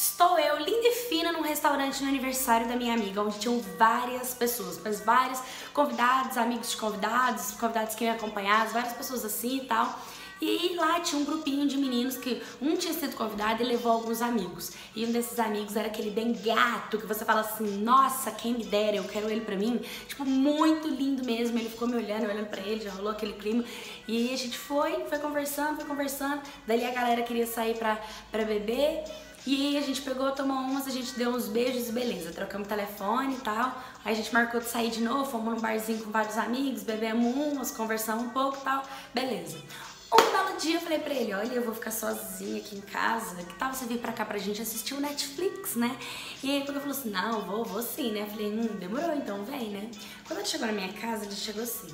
Estou eu, linda e fina, num restaurante no aniversário da minha amiga, onde tinham várias pessoas, mas vários convidados, amigos de convidados, convidados que iam acompanhados, várias pessoas assim e tal. E lá tinha um grupinho de meninos que um tinha sido convidado e levou alguns amigos. E um desses amigos era aquele bem gato que você fala assim: "Nossa, quem me dera, eu quero ele pra mim". Tipo, muito lindo mesmo. Ele ficou me olhando, eu olhando pra ele, já rolou aquele clima. E a gente foi, foi conversando, foi conversando. Dali a galera queria sair pra, pra beber. E aí a gente pegou, tomou umas, a gente deu uns beijos e beleza, trocamos telefone e tal. Aí a gente marcou de sair de novo, fomos num barzinho com vários amigos, bebemos umas, conversamos um pouco e tal, beleza. Um belo dia eu falei pra ele, olha, eu vou ficar sozinha aqui em casa, que tal você vir pra cá pra gente assistir o Netflix, né? E aí ele falou assim, não, vou, vou sim, né? Eu falei, hum, demorou, então vem, né? Quando ele chegou na minha casa, ele chegou assim.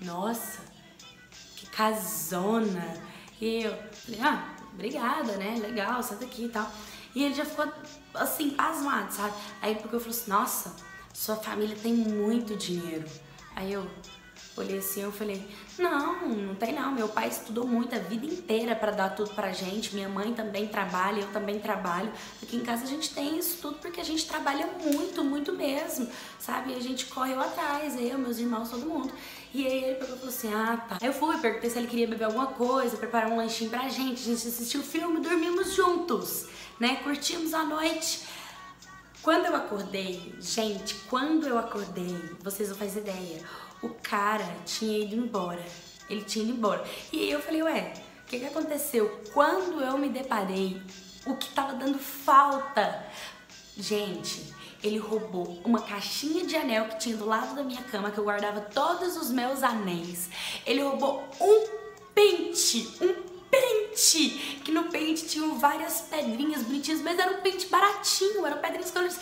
Nossa, casona. E eu falei, ah, obrigada, né? Legal, senta aqui e tal. E ele já ficou assim, pasmado, sabe? Aí porque eu falei assim, nossa, sua família tem muito dinheiro. Aí eu olhei assim, eu falei, não, não tem não. Meu pai estudou muito a vida inteira para dar tudo pra gente. Minha mãe também trabalha, eu também trabalho. Aqui em casa a gente tem isso tudo porque a gente trabalha muito, muito mesmo, sabe? E a gente correu atrás, eu, meus irmãos, todo mundo. E aí ele pegou e falou assim: ah, tá. Aí eu fui, perguntei se ele queria beber alguma coisa, preparar um lanchinho pra gente. A gente assistiu o filme, dormimos juntos, né? Curtimos a noite. Quando eu acordei, gente, quando eu acordei, vocês não fazem ideia, o cara tinha ido embora. Ele tinha ido embora. E aí eu falei, ué, o que, que aconteceu? Quando eu me deparei, o que tava dando falta? Gente, ele roubou uma caixinha de anel que tinha do lado da minha cama, que eu guardava todos os meus anéis. Ele roubou um pente, um pente, que no pente tinham várias pedrinhas bonitinhas, mas era um pente baratinho, eram pedrinhas coloridas.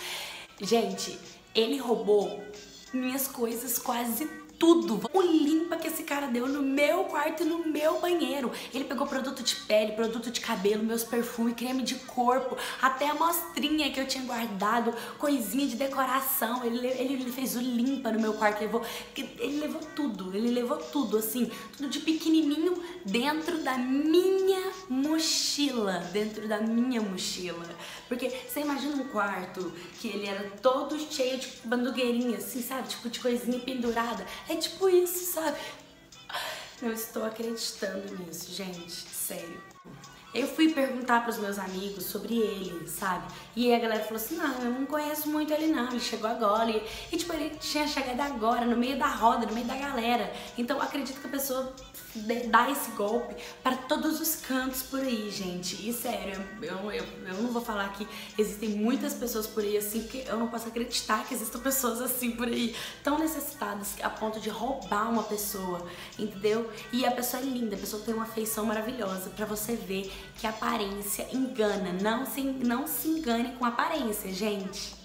Gente, ele roubou minhas coisas quase tudo. O limpa que esse cara deu no meu quarto e no meu banheiro. Ele pegou produto de pele, produto de cabelo, meus perfumes, creme de corpo, até a mostrinha que eu tinha guardado, coisinha de decoração. Ele, ele fez o limpa no meu quarto, levou, ele levou tudo, ele levou tudo, assim, tudo de pequenininho dentro da minha mochila, dentro da minha mochila. Porque você imagina um quarto que ele era todo cheio de bandugueirinha, assim, sabe? Tipo de coisinha pendurada. É tipo isso, sabe? Não estou acreditando nisso, gente. Sério. Eu fui perguntar pros meus amigos sobre ele, sabe? E a galera falou assim: não, eu não conheço muito ele, não. Ele chegou agora. E, e tipo, ele tinha chegado agora, no meio da roda, no meio da galera. Então acredito que a pessoa dar esse golpe para todos os cantos por aí, gente. E sério, eu, eu, eu não vou falar que existem muitas pessoas por aí assim, porque eu não posso acreditar que existam pessoas assim por aí, tão necessitadas a ponto de roubar uma pessoa, entendeu? E a pessoa é linda, a pessoa tem uma feição maravilhosa para você ver que aparência engana. Não se, não se engane com aparência, gente.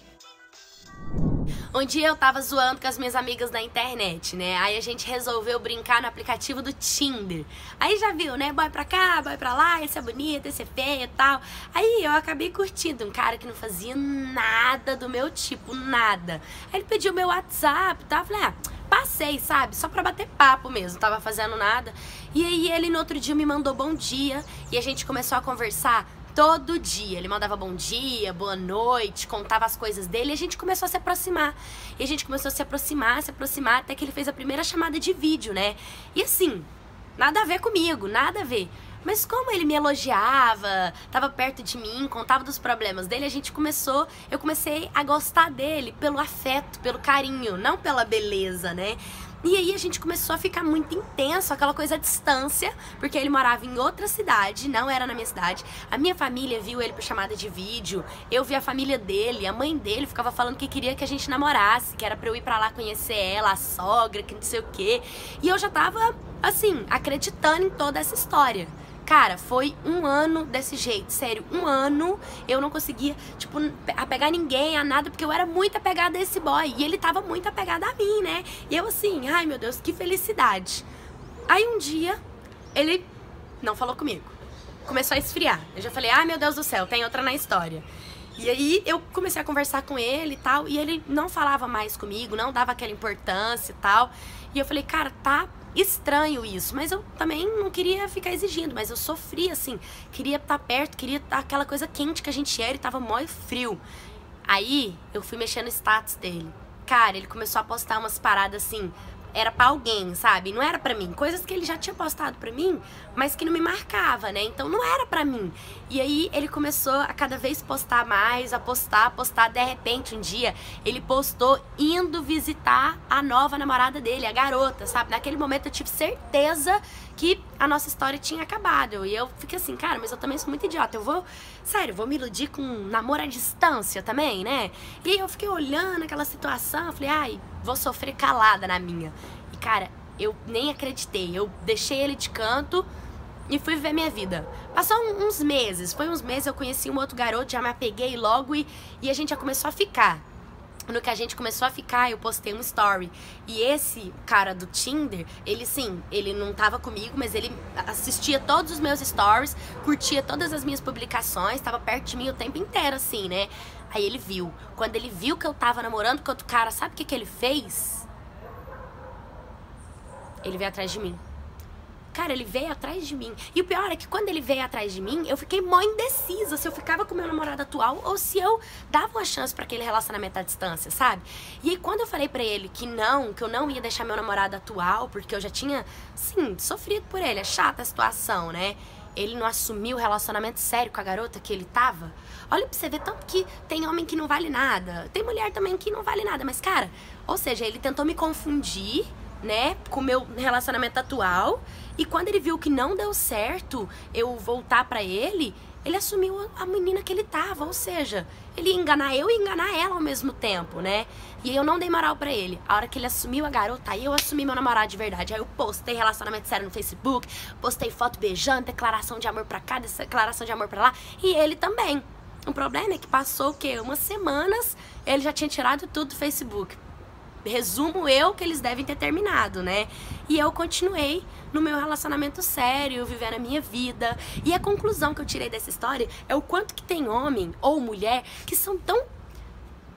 Um dia eu tava zoando com as minhas amigas na internet, né? Aí a gente resolveu brincar no aplicativo do Tinder. Aí já viu, né? Boy pra cá, boy pra lá, esse é bonito, esse é feio e tal. Aí eu acabei curtindo um cara que não fazia nada do meu tipo, nada. Aí ele pediu meu WhatsApp e tal. Eu falei, ah, passei, sabe? Só pra bater papo mesmo, tava fazendo nada. E aí ele no outro dia me mandou bom dia e a gente começou a conversar todo dia. Ele mandava bom dia, boa noite, contava as coisas dele e a gente começou a se aproximar. E a gente começou a se aproximar, se aproximar, até que ele fez a primeira chamada de vídeo, né? E assim, nada a ver comigo, nada a ver. Mas como ele me elogiava, tava perto de mim, contava dos problemas dele, a gente começou, eu comecei a gostar dele pelo afeto, pelo carinho, não pela beleza, né? E aí a gente começou a ficar muito intenso, aquela coisa à distância, porque ele morava em outra cidade, não era na minha cidade. A minha família viu ele por chamada de vídeo, eu vi a família dele, a mãe dele ficava falando que queria que a gente namorasse, que era pra eu ir pra lá conhecer ela, a sogra, que não sei o quê. E eu já tava, assim, acreditando em toda essa história. Cara, foi um ano desse jeito, sério, um ano eu não conseguia, tipo, apegar ninguém, a nada, porque eu era muito apegada a esse boy. E ele tava muito apegado a mim, né? E eu assim, ai meu Deus, que felicidade. Aí um dia, ele não falou comigo. Começou a esfriar. Eu já falei, ai meu Deus do céu, tem outra na história. E aí eu comecei a conversar com ele e tal, e ele não falava mais comigo, não dava aquela importância e tal. E eu falei, cara, tá estranho isso, mas eu também não queria ficar exigindo, mas eu sofria assim, queria estar tá perto, queria tá aquela coisa quente que a gente era e tava mó frio. Aí eu fui mexendo no status dele. Cara, ele começou a postar umas paradas assim, era para alguém, sabe? Não era para mim. Coisas que ele já tinha postado para mim, mas que não me marcava, né? Então não era para mim. E aí ele começou a cada vez postar mais, a postar, a postar. De repente, um dia, ele postou indo visitar a nova namorada dele, a garota, sabe? Naquele momento eu tive certeza que a nossa história tinha acabado. E eu fiquei assim, cara, mas eu também sou muito idiota. Eu vou, sério, vou me iludir com um namoro à distância também, né? E aí eu fiquei olhando aquela situação, falei, ai, vou sofrer calada na minha. E cara, eu nem acreditei. Eu deixei ele de canto e fui viver minha vida. Passou uns meses, foi uns meses eu conheci um outro garoto, já me apeguei logo e, e a gente já começou a ficar. No que a gente começou a ficar, eu postei um story. E esse cara do Tinder, ele sim, ele não tava comigo, mas ele assistia todos os meus stories, curtia todas as minhas publicações, tava perto de mim o tempo inteiro, assim, né? Aí ele viu. Quando ele viu que eu tava namorando com outro cara, sabe o que, que ele fez? Ele veio atrás de mim. Cara, ele veio atrás de mim. E o pior é que quando ele veio atrás de mim, eu fiquei mó indecisa se eu ficava com meu namorado atual ou se eu dava uma chance para aquele relacionamento à distância, sabe? E aí quando eu falei para ele que não, que eu não ia deixar meu namorado atual, porque eu já tinha, sim, sofrido por ele, é chata a situação, né? Ele não assumiu o relacionamento sério com a garota que ele tava. Olha pra você ver, tanto que tem homem que não vale nada. Tem mulher também que não vale nada. Mas, cara, ou seja, ele tentou me confundir, né, com o meu relacionamento atual. E quando ele viu que não deu certo eu voltar para ele, ele assumiu a menina que ele tava. Ou seja, ele ia enganar eu e enganar ela ao mesmo tempo, né? E eu não dei moral para ele. A hora que ele assumiu a garota, aí eu assumi meu namorado de verdade. Aí eu postei relacionamento sério no Facebook, postei foto beijando, declaração de amor pra cá, declaração de amor pra lá. E ele também. O problema é que passou o quê? Umas semanas, ele já tinha tirado tudo do Facebook. Resumo eu que eles devem ter terminado, né? E eu continuei no meu relacionamento sério, vivendo a minha vida. E a conclusão que eu tirei dessa história é o quanto que tem homem ou mulher que são tão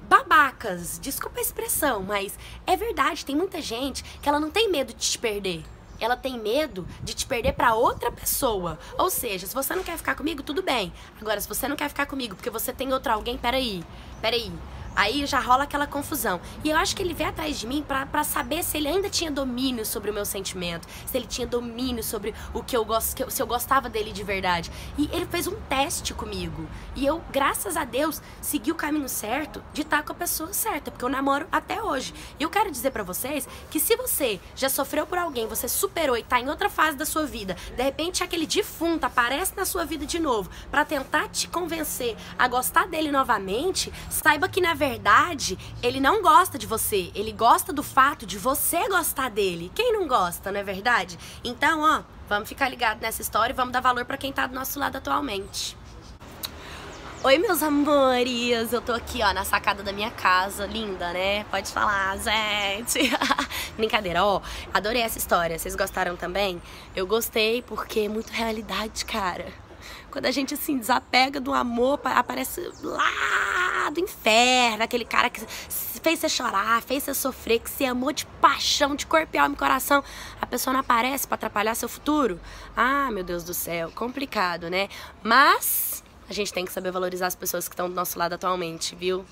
babacas. Desculpa a expressão, mas é verdade, tem muita gente que ela não tem medo de te perder ela tem medo de te perder para outra pessoa. Ou seja, se você não quer ficar comigo, tudo bem. Agora, se você não quer ficar comigo porque você tem outro alguém, peraí, peraí. Aí já rola aquela confusão. E eu acho que ele veio atrás de mim para saber se ele ainda tinha domínio sobre o meu sentimento, se ele tinha domínio sobre o que eu gosto, se eu gostava dele de verdade. E ele fez um teste comigo. E eu, graças a Deus, segui o caminho certo de estar com a pessoa certa, porque eu namoro até hoje. E eu quero dizer para vocês que se você já sofreu por alguém, você superou e tá em outra fase da sua vida, de repente aquele defunto aparece na sua vida de novo para tentar te convencer a gostar dele novamente, saiba que na verdade verdade, ele não gosta de você. Ele gosta do fato de você gostar dele. Quem não gosta, não é verdade? Então, ó, vamos ficar ligado nessa história e vamos dar valor para quem tá do nosso lado atualmente. Oi, meus amores! Eu tô aqui, ó, na sacada da minha casa. Linda, né? Pode falar, gente! Brincadeira, ó. Adorei essa história. Vocês gostaram também? Eu gostei porque é muito realidade, cara. Quando a gente, assim, desapega do amor, aparece lá do inferno, aquele cara que fez você chorar, fez você sofrer, que você amou de paixão, de corpo e alma e coração. A pessoa não aparece para atrapalhar seu futuro. Ah, meu Deus do céu, complicado, né? Mas a gente tem que saber valorizar as pessoas que estão do nosso lado atualmente, viu?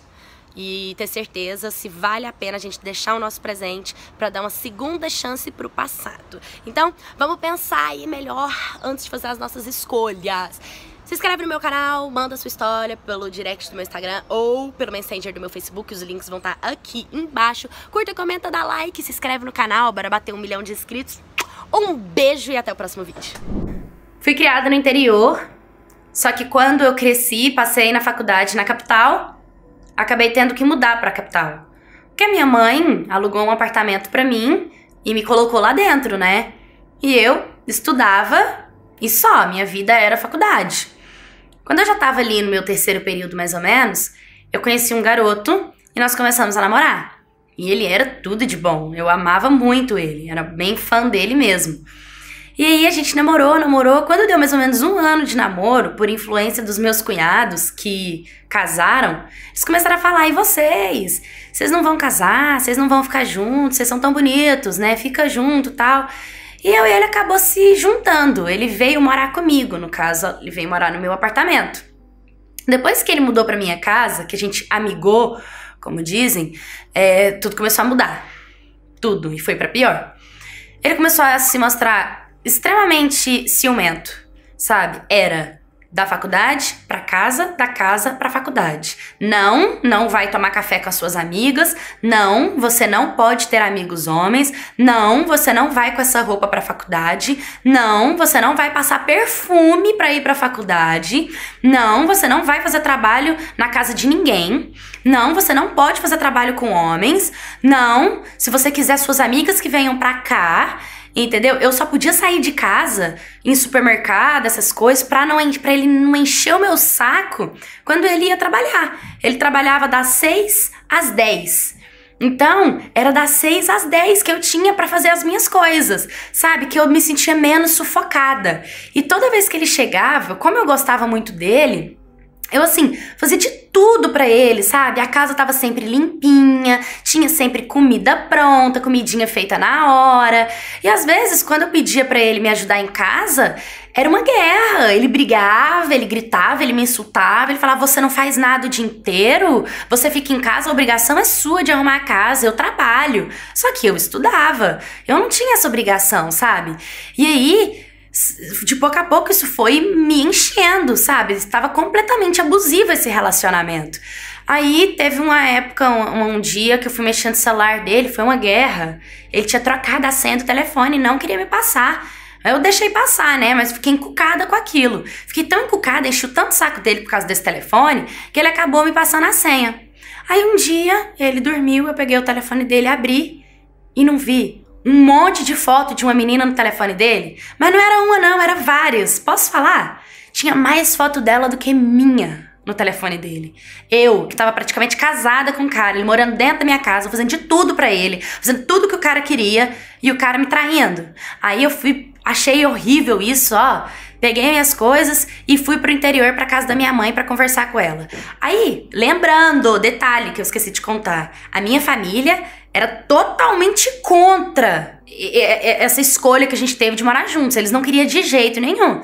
e ter certeza se vale a pena a gente deixar o nosso presente para dar uma segunda chance para o passado. Então, vamos pensar aí melhor antes de fazer as nossas escolhas. Se inscreve no meu canal, manda sua história pelo direct do meu Instagram ou pelo Messenger do meu Facebook, os links vão estar tá aqui embaixo. Curta, comenta, dá like, se inscreve no canal, bora bater um milhão de inscritos. Um beijo e até o próximo vídeo. Fui criada no interior, só que quando eu cresci, passei na faculdade na capital, acabei tendo que mudar para a capital. Porque a minha mãe alugou um apartamento para mim e me colocou lá dentro, né? E eu estudava e só, minha vida era faculdade. Quando eu já tava ali no meu terceiro período mais ou menos, eu conheci um garoto e nós começamos a namorar. E ele era tudo de bom, eu amava muito ele, era bem fã dele mesmo. E aí a gente namorou, namorou. Quando deu mais ou menos um ano de namoro, por influência dos meus cunhados que casaram, eles começaram a falar: e vocês? Vocês não vão casar? Vocês não vão ficar juntos? Vocês são tão bonitos, né? Fica junto tal. E eu e ele acabou se juntando. Ele veio morar comigo, no caso, ele veio morar no meu apartamento. Depois que ele mudou pra minha casa, que a gente amigou, como dizem, é, tudo começou a mudar. Tudo. E foi para pior. Ele começou a se mostrar extremamente ciumento, sabe? Era da faculdade para casa, da casa para faculdade. Não, não vai tomar café com as suas amigas. Não, você não pode ter amigos homens. Não, você não vai com essa roupa para faculdade. Não, você não vai passar perfume para ir para faculdade. Não, você não vai fazer trabalho na casa de ninguém. Não, você não pode fazer trabalho com homens. Não, se você quiser suas amigas que venham para cá, Entendeu? Eu só podia sair de casa, em supermercado, essas coisas, pra, não, pra ele não encher o meu saco quando ele ia trabalhar. Ele trabalhava das 6 às 10. Então, era das 6 às 10 que eu tinha para fazer as minhas coisas, sabe? Que eu me sentia menos sufocada. E toda vez que ele chegava, como eu gostava muito dele, eu, assim, fazia de tudo para ele, sabe? A casa tava sempre limpinha, tinha sempre comida pronta, comidinha feita na hora. E às vezes, quando eu pedia para ele me ajudar em casa, era uma guerra. Ele brigava, ele gritava, ele me insultava, ele falava: Você não faz nada o dia inteiro? Você fica em casa, a obrigação é sua de arrumar a casa, eu trabalho. Só que eu estudava, eu não tinha essa obrigação, sabe? E aí de pouco a pouco isso foi me enchendo, sabe? Estava completamente abusivo esse relacionamento. Aí teve uma época, um, um, dia que eu fui mexendo no celular dele, foi uma guerra. Ele tinha trocado a senha do telefone e não queria me passar. Eu deixei passar, né? Mas fiquei encucada com aquilo. Fiquei tão encucada, enchi o tanto saco dele por causa desse telefone, que ele acabou me passando a senha. Aí um dia ele dormiu, eu peguei o telefone dele, abri e não vi um monte de foto de uma menina no telefone dele, mas não era uma não, era várias. Posso falar? Tinha mais foto dela do que minha no telefone dele. Eu, que tava praticamente casada com o cara, ele morando dentro da minha casa, fazendo de tudo para ele, fazendo tudo que o cara queria e o cara me traindo. Aí eu fui, achei horrível isso, ó. Peguei minhas coisas e fui pro interior para casa da minha mãe para conversar com ela. Aí, lembrando, detalhe que eu esqueci de contar, a minha família era totalmente contra essa escolha que a gente teve de morar juntos. Eles não queriam de jeito nenhum.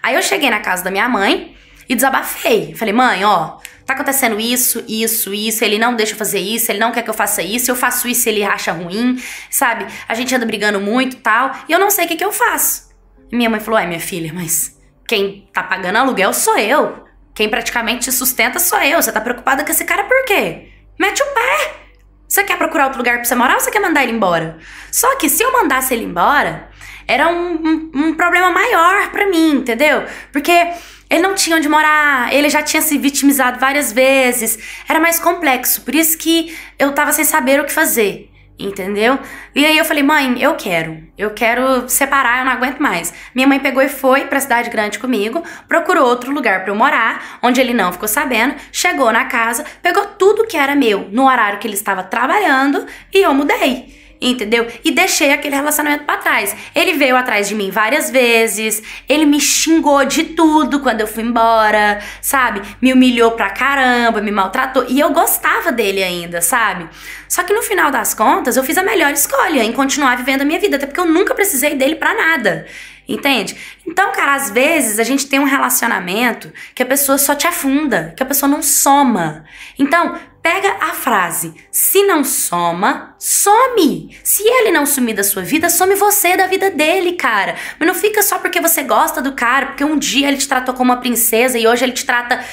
Aí eu cheguei na casa da minha mãe e desabafei. Falei, mãe, ó, tá acontecendo isso, isso, isso, ele não deixa eu fazer isso, ele não quer que eu faça isso, eu faço isso ele acha ruim, sabe? A gente anda brigando muito tal, e eu não sei o que, que eu faço. Minha mãe falou, ai, minha filha, mas quem tá pagando aluguel sou eu. Quem praticamente te sustenta sou eu. Você tá preocupada com esse cara por quê? Mete o pé! Você quer procurar outro lugar pra você morar ou você quer mandar ele embora? Só que se eu mandasse ele embora, era um, um, um problema maior para mim, entendeu? Porque ele não tinha onde morar, ele já tinha se vitimizado várias vezes, era mais complexo, por isso que eu tava sem saber o que fazer. Entendeu? E aí eu falei, mãe, eu quero. Eu quero separar, eu não aguento mais. Minha mãe pegou e foi pra cidade grande comigo, procurou outro lugar para eu morar, onde ele não ficou sabendo, chegou na casa, pegou tudo que era meu no horário que ele estava trabalhando e eu mudei entendeu? E deixei aquele relacionamento para trás. Ele veio atrás de mim várias vezes, ele me xingou de tudo quando eu fui embora, sabe? Me humilhou pra caramba, me maltratou e eu gostava dele ainda, sabe? Só que no final das contas, eu fiz a melhor escolha em continuar vivendo a minha vida, até porque eu nunca precisei dele para nada. Entende? Então, cara, às vezes a gente tem um relacionamento que a pessoa só te afunda, que a pessoa não soma. Então, Pega a frase: se não soma, some. Se ele não sumir da sua vida, some você da vida dele, cara. Mas não fica só porque você gosta do cara, porque um dia ele te tratou como uma princesa e hoje ele te trata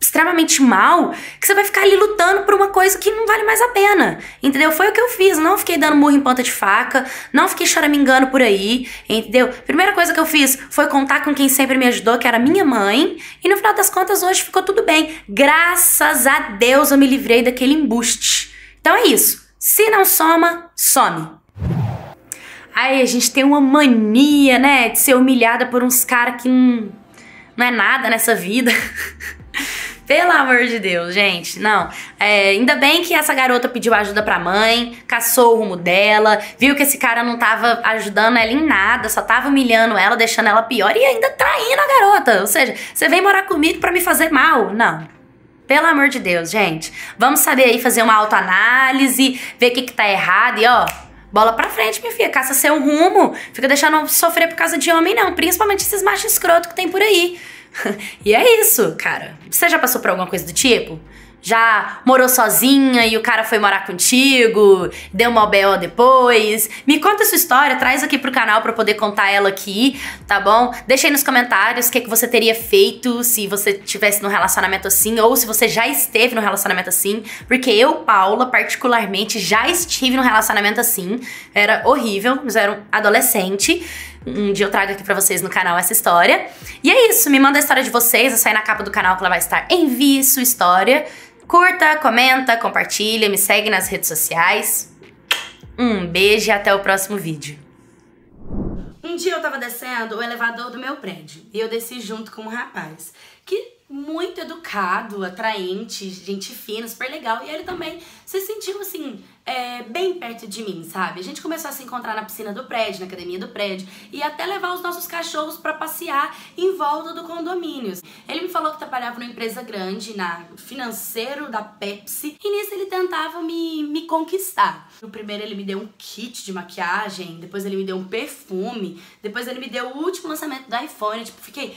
extremamente mal, que você vai ficar ali lutando por uma coisa que não vale mais a pena. Entendeu? Foi o que eu fiz. Não fiquei dando murro em ponta de faca, não fiquei choramingando por aí, entendeu? Primeira coisa que eu fiz foi contar com quem sempre me ajudou, que era minha mãe, e no final das contas hoje ficou tudo bem. Graças a Deus eu me livrei daquele embuste. Então é isso. Se não soma, some. Aí a gente tem uma mania, né, de ser humilhada por uns caras que não, não é nada nessa vida. Pelo amor de Deus, gente. Não. É, ainda bem que essa garota pediu ajuda pra mãe, caçou o rumo dela, viu que esse cara não tava ajudando ela em nada, só tava humilhando ela, deixando ela pior e ainda traindo a garota. Ou seja, você vem morar comigo para me fazer mal. Não. Pelo amor de Deus, gente. Vamos saber aí fazer uma autoanálise, ver o que, que tá errado e ó. Bola pra frente, minha filha. Caça seu rumo. Fica deixando sofrer por causa de homem, não. Principalmente esses machos escroto que tem por aí. e é isso, cara. Você já passou por alguma coisa do tipo? Já morou sozinha e o cara foi morar contigo, deu uma BO depois. Me conta sua história, traz aqui pro canal eu poder contar ela aqui, tá bom? Deixa aí nos comentários o que, que você teria feito se você tivesse num relacionamento assim, ou se você já esteve num relacionamento assim. Porque eu, Paula, particularmente, já estive num relacionamento assim. Era horrível, mas era um adolescente. Um dia eu trago aqui pra vocês no canal essa história. E é isso, me manda a história de vocês, essa aí na capa do canal que ela vai estar. Envie sua história. Curta, comenta, compartilha, me segue nas redes sociais. Um beijo e até o próximo vídeo. Um dia eu tava descendo o elevador do meu prédio e eu desci junto com um rapaz que muito educado, atraente, gente fina, super legal. E ele também se sentiu assim, é, bem perto de mim, sabe? A gente começou a se encontrar na piscina do prédio, na academia do prédio, e até levar os nossos cachorros para passear em volta do condomínio. Ele me falou que trabalhava numa empresa grande, na financeiro da Pepsi, e nisso ele tentava me, me conquistar. No primeiro ele me deu um kit de maquiagem, depois ele me deu um perfume, depois ele me deu o último lançamento do iPhone, tipo, fiquei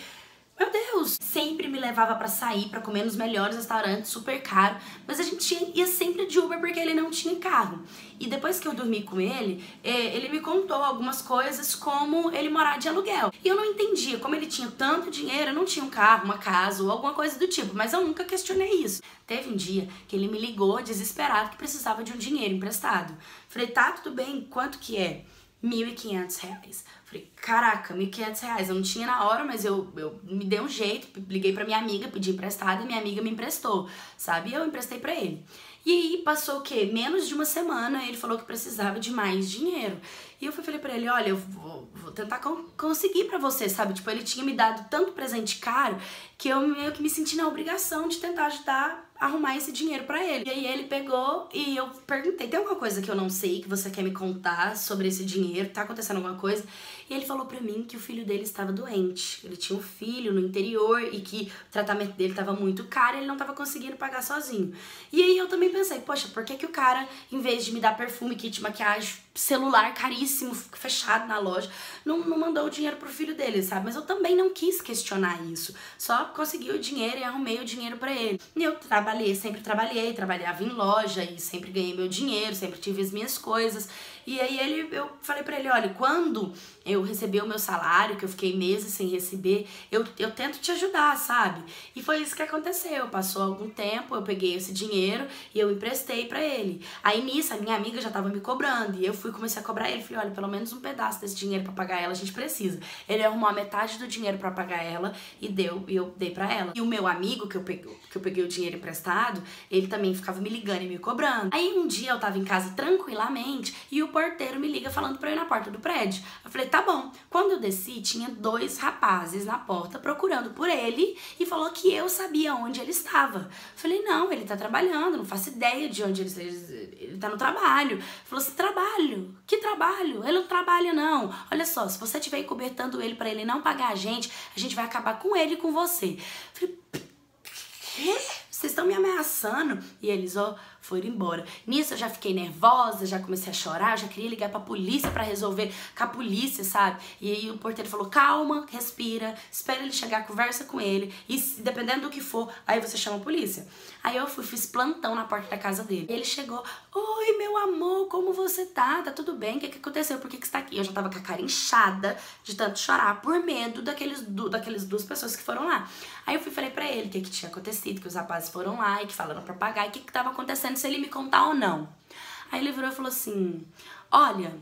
meu Deus, sempre me levava para sair, para comer nos melhores restaurantes, super caro, mas a gente ia sempre de Uber porque ele não tinha carro. E depois que eu dormi com ele, é, ele me contou algumas coisas como ele morar de aluguel. E eu não entendia, como ele tinha tanto dinheiro, não tinha um carro, uma casa ou alguma coisa do tipo, mas eu nunca questionei isso. Teve um dia que ele me ligou desesperado que precisava de um dinheiro emprestado. Falei, tá, tudo bem, quanto que é? R$ 1.500. Falei, caraca, 1.500 reais. Eu não tinha na hora, mas eu, eu me dei um jeito. Liguei pra minha amiga, pedi emprestado e minha amiga me emprestou, sabe? E eu emprestei pra ele. E aí passou o quê? Menos de uma semana, ele falou que precisava de mais dinheiro. E eu falei pra ele, olha, eu vou, vou tentar con conseguir para você, sabe? Tipo, ele tinha me dado tanto presente caro que eu meio que me senti na obrigação de tentar ajudar arrumar esse dinheiro para ele. E aí ele pegou e eu perguntei, tem alguma coisa que eu não sei que você quer me contar sobre esse dinheiro? Tá acontecendo alguma coisa? E ele falou para mim que o filho dele estava doente. Ele tinha um filho no interior e que o tratamento dele estava muito caro e ele não estava conseguindo pagar sozinho. E aí eu também pensei, poxa, por que, que o cara, em vez de me dar perfume, kit, maquiagem, celular caríssimo, fechado na loja, não, não mandou o dinheiro pro filho dele, sabe? Mas eu também não quis questionar isso. Só consegui o dinheiro e arrumei o dinheiro para ele. E eu trabalhei, sempre trabalhei, trabalhava em loja e sempre ganhei meu dinheiro, sempre tive as minhas coisas. E aí ele, eu falei para ele, olha, quando eu recebi o meu salário, que eu fiquei meses sem receber, eu, eu tento te ajudar, sabe? E foi isso que aconteceu. Passou algum tempo, eu peguei esse dinheiro e eu emprestei para ele. Aí nisso, a minha amiga já tava me cobrando e eu fui comecei a cobrar ele. Falei, olha, pelo menos um pedaço desse dinheiro para pagar ela a gente precisa. Ele arrumou a metade do dinheiro para pagar ela e deu, e eu dei para ela. E o meu amigo, que eu, peguei, que eu peguei o dinheiro emprestado, ele também ficava me ligando e me cobrando. Aí um dia eu tava em casa tranquilamente e o porteiro me liga falando pra eu ir na porta do prédio. Eu falei, tá bom. Quando eu desci, tinha dois rapazes na porta procurando por ele e falou que eu sabia onde ele estava. Eu falei, não, ele tá trabalhando, não faço ideia de onde ele, ele, ele tá no trabalho. Ele falou assim, trabalho? Que trabalho? Ele não trabalha, não. Olha só, se você estiver encobertando ele para ele não pagar a gente, a gente vai acabar com ele e com você. Eu falei, quê? Vocês estão me ameaçando? E eles, ó, foram embora. Nisso eu já fiquei nervosa, já comecei a chorar, já queria ligar pra polícia para resolver com a polícia, sabe? E aí o porteiro falou: calma, respira, espera ele chegar, conversa com ele, e dependendo do que for, aí você chama a polícia. Aí eu fui, fiz plantão na porta da casa dele. Ele chegou: Oi, meu amor, como você tá? Tá tudo bem? O que, que aconteceu? Por que, que você tá aqui? Eu já tava com a cara inchada de tanto chorar por medo daqueles, do, daqueles duas pessoas que foram lá. Aí eu fui falei pra ele o que, que tinha acontecido, que os rapazes foram lá e que falaram pra pagar e o que, que tava acontecendo se ele me contar ou não. Aí ele virou e falou assim: Olha,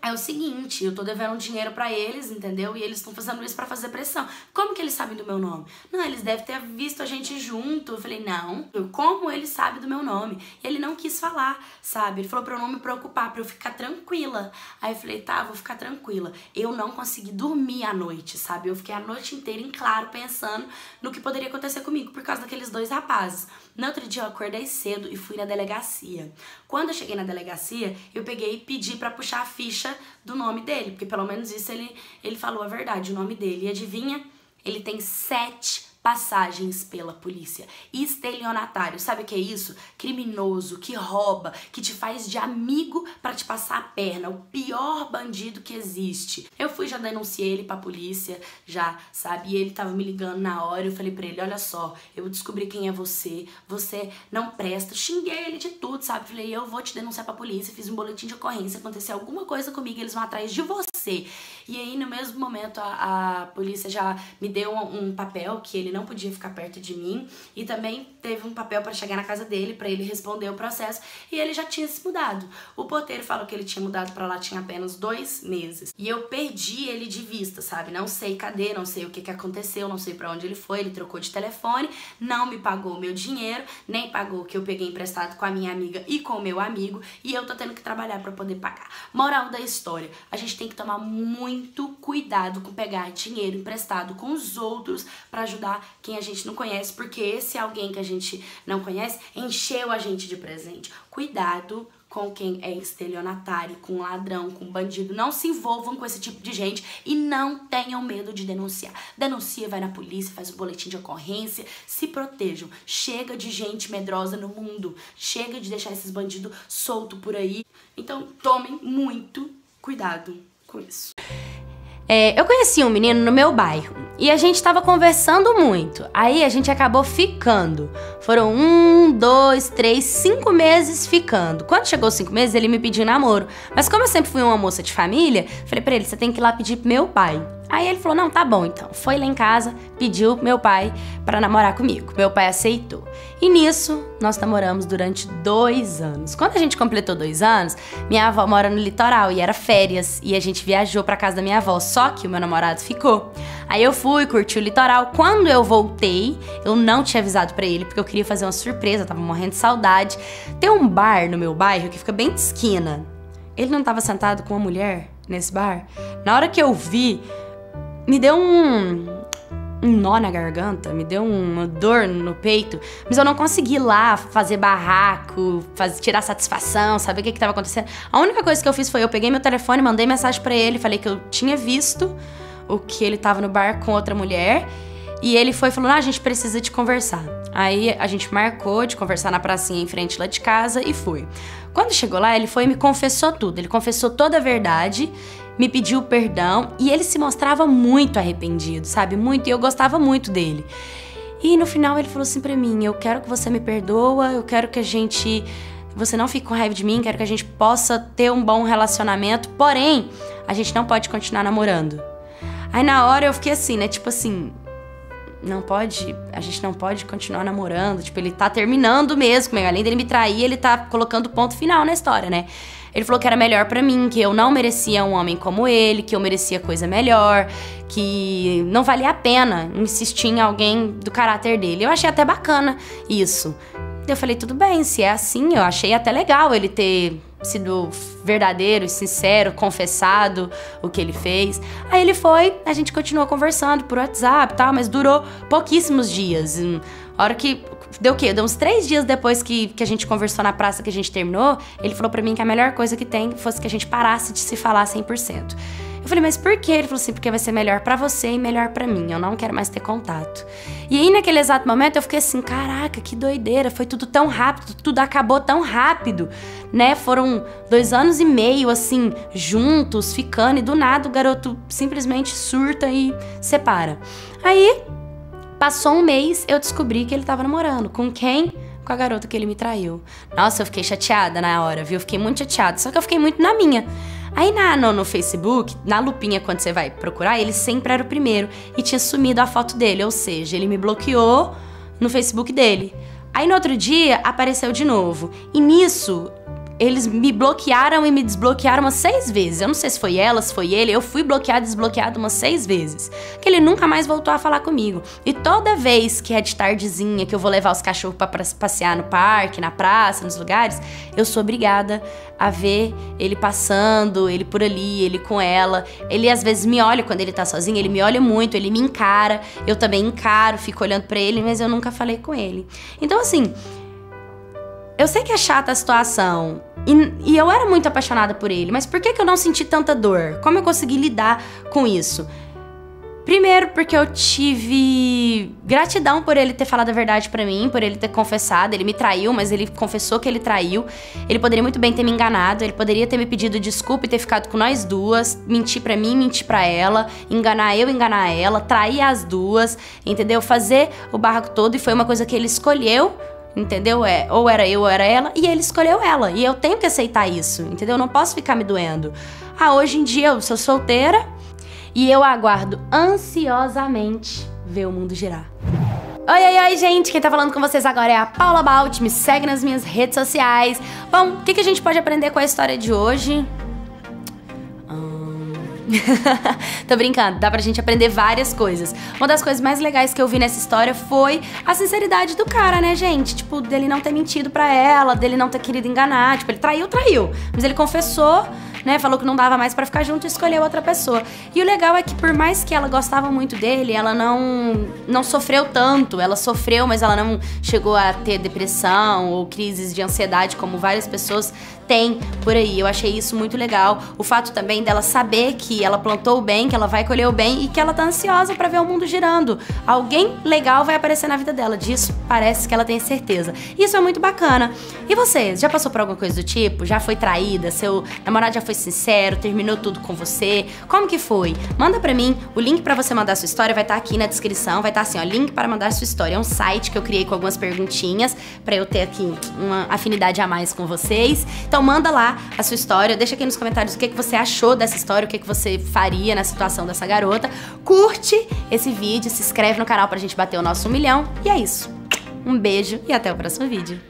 é o seguinte, eu tô devendo dinheiro para eles, entendeu? E eles estão fazendo isso para fazer pressão. Como que eles sabem do meu nome? Não, eles devem ter visto a gente junto. Eu falei, não, como ele sabe do meu nome? E ele não quis falar, sabe? Ele falou pra eu não me preocupar, pra eu ficar tranquila. Aí eu falei, tá, vou ficar tranquila. Eu não consegui dormir à noite, sabe? Eu fiquei a noite inteira em claro pensando no que poderia acontecer comigo por causa daqueles dois rapazes. No outro dia eu acordei cedo e fui na delegacia. Quando eu cheguei na delegacia, eu peguei e pedi para puxar a ficha do nome dele, porque pelo menos isso ele, ele falou a verdade, o nome dele. E adivinha? Ele tem sete passagens pela polícia. Estelionatário, sabe o que é isso? Criminoso, que rouba, que te faz de amigo para te passar a perna, o pior bandido que existe. Eu fui, já denunciei ele pra polícia, já, sabe? E ele tava me ligando na hora, eu falei pra ele, olha só, eu descobri quem é você, você não presta. Xinguei ele de tudo, sabe? Falei, eu vou te denunciar pra polícia, fiz um boletim de ocorrência, aconteceu alguma coisa comigo, eles vão atrás de você. E aí, no mesmo momento, a, a polícia já me deu um, um papel que ele não podia ficar perto de mim e também teve um papel para chegar na casa dele para ele responder o processo e ele já tinha se mudado. O porteiro falou que ele tinha mudado para lá tinha apenas dois meses e eu perdi ele de vista, sabe? Não sei cadê, não sei o que, que aconteceu, não sei para onde ele foi. Ele trocou de telefone, não me pagou o meu dinheiro, nem pagou o que eu peguei emprestado com a minha amiga e com o meu amigo e eu tô tendo que trabalhar para poder pagar. Moral da história: a gente tem que tomar muito cuidado com pegar dinheiro emprestado com os outros para ajudar quem a gente não conhece, porque esse alguém que a gente não conhece encheu a gente de presente. Cuidado com quem é estelionatário, com ladrão, com bandido. Não se envolvam com esse tipo de gente e não tenham medo de denunciar. Denuncia, vai na polícia, faz o boletim de ocorrência, se protejam. Chega de gente medrosa no mundo. Chega de deixar esses bandidos soltos por aí. Então, tomem muito cuidado com isso. É, eu conheci um menino no meu bairro e a gente tava conversando muito. Aí a gente acabou ficando. Foram um, dois, três, cinco meses ficando. Quando chegou cinco meses, ele me pediu namoro. Mas como eu sempre fui uma moça de família, falei pra ele: você tem que ir lá pedir pro meu pai. Aí ele falou: não, tá bom então. Foi lá em casa, pediu meu pai para namorar comigo. Meu pai aceitou. E nisso, nós namoramos durante dois anos. Quando a gente completou dois anos, minha avó mora no litoral e era férias. E a gente viajou pra casa da minha avó, só que o meu namorado ficou. Aí eu fui, curti o litoral. Quando eu voltei, eu não tinha avisado para ele, porque eu queria fazer uma surpresa, tava morrendo de saudade. Tem um bar no meu bairro que fica bem de esquina. Ele não tava sentado com uma mulher nesse bar? Na hora que eu vi, me deu um um nó na garganta, me deu uma dor no peito, mas eu não consegui lá fazer barraco, fazer, tirar satisfação, saber o que estava acontecendo. A única coisa que eu fiz foi eu peguei meu telefone, mandei mensagem para ele, falei que eu tinha visto o que ele tava no bar com outra mulher. E ele foi falou: ah, a gente precisa de conversar. Aí a gente marcou de conversar na pracinha em frente lá de casa e fui. Quando chegou lá, ele foi e me confessou tudo. Ele confessou toda a verdade me pediu perdão e ele se mostrava muito arrependido, sabe? Muito, e eu gostava muito dele. E no final ele falou assim para mim: "Eu quero que você me perdoa, eu quero que a gente você não fique com raiva de mim, quero que a gente possa ter um bom relacionamento, porém, a gente não pode continuar namorando". Aí na hora eu fiquei assim, né? Tipo assim, não pode, a gente não pode continuar namorando. Tipo, ele tá terminando mesmo comigo. Além dele me trair, ele tá colocando ponto final na história, né? Ele falou que era melhor para mim, que eu não merecia um homem como ele, que eu merecia coisa melhor, que não valia a pena insistir em alguém do caráter dele. Eu achei até bacana isso. Eu falei, tudo bem, se é assim, eu achei até legal ele ter sido verdadeiro, sincero, confessado o que ele fez. Aí ele foi, a gente continuou conversando por WhatsApp e tal, mas durou pouquíssimos dias. A hora que. Deu o quê? Deu uns três dias depois que, que a gente conversou na praça que a gente terminou, ele falou para mim que a melhor coisa que tem fosse que a gente parasse de se falar 100%. Eu falei, mas por quê? Ele falou assim, porque vai ser melhor para você e melhor para mim. Eu não quero mais ter contato. E aí, naquele exato momento, eu fiquei assim, caraca, que doideira. Foi tudo tão rápido, tudo acabou tão rápido, né? Foram dois anos e meio, assim, juntos, ficando, e do nada o garoto simplesmente surta e separa. Aí, passou um mês, eu descobri que ele tava namorando. Com quem? com a garota que ele me traiu. Nossa, eu fiquei chateada na hora, viu? Fiquei muito chateada. Só que eu fiquei muito na minha. Aí na, no, no, Facebook, na lupinha, quando você vai procurar, ele sempre era o primeiro e tinha sumido a foto dele, ou seja, ele me bloqueou no Facebook dele. Aí no outro dia apareceu de novo. E nisso, eles me bloquearam e me desbloquearam umas seis vezes. Eu não sei se foi ela, se foi ele. Eu fui bloqueado e desbloqueado umas seis vezes. Que ele nunca mais voltou a falar comigo. E toda vez que é de tardezinha, que eu vou levar os cachorros para passear no parque, na praça, nos lugares, eu sou obrigada a ver ele passando, ele por ali, ele com ela. Ele às vezes me olha quando ele tá sozinho, ele me olha muito, ele me encara. Eu também encaro, fico olhando para ele, mas eu nunca falei com ele. Então, assim. Eu sei que é chata a situação, e, e, eu era muito apaixonada por ele, mas por que, que eu não senti tanta dor? Como eu consegui lidar com isso? Primeiro, porque eu tive gratidão por ele ter falado a verdade para mim, por ele ter confessado. Ele me traiu, mas ele confessou que ele traiu. Ele poderia muito bem ter me enganado, ele poderia ter me pedido desculpa e ter ficado com nós duas, mentir para mim, mentir para ela, enganar eu, enganar ela, trair as duas, entendeu? Fazer o barraco todo e foi uma coisa que ele escolheu entendeu? É, ou era eu ou era ela, e ele escolheu ela. E eu tenho que aceitar isso, entendeu? Eu não posso ficar me doendo. Ah, hoje em dia eu sou solteira e eu aguardo ansiosamente ver o mundo girar. Oi, oi, oi, gente! Quem tá falando com vocês agora é a Paula Balt. Me segue nas minhas redes sociais. Bom, o que, que a gente pode aprender com a história de hoje? Tô brincando, dá pra gente aprender várias coisas. Uma das coisas mais legais que eu vi nessa história foi a sinceridade do cara, né, gente? Tipo, dele não ter mentido pra ela, dele não ter querido enganar. Tipo, ele traiu, traiu. Mas ele confessou né? Falou que não dava mais para ficar junto e escolheu outra pessoa. E o legal é que por mais que ela gostava muito dele, ela não não sofreu tanto. Ela sofreu, mas ela não chegou a ter depressão ou crises de ansiedade como várias pessoas têm por aí. Eu achei isso muito legal. O fato também dela saber que ela plantou o bem, que ela vai colher o bem e que ela tá ansiosa para ver o mundo girando. Alguém legal vai aparecer na vida dela. Disso parece que ela tem certeza. Isso é muito bacana. E você, já passou por alguma coisa do tipo? Já foi traída? Seu namorado já foi sincero, terminou tudo com você? Como que foi? Manda pra mim, o link para você mandar sua história vai estar tá aqui na descrição, vai estar tá assim, ó, link para mandar sua história. É um site que eu criei com algumas perguntinhas para eu ter aqui uma afinidade a mais com vocês. Então manda lá a sua história, deixa aqui nos comentários o que, que você achou dessa história, o que, que você faria na situação dessa garota. Curte esse vídeo, se inscreve no canal pra gente bater o nosso um milhão. E é isso. Um beijo e até o próximo vídeo.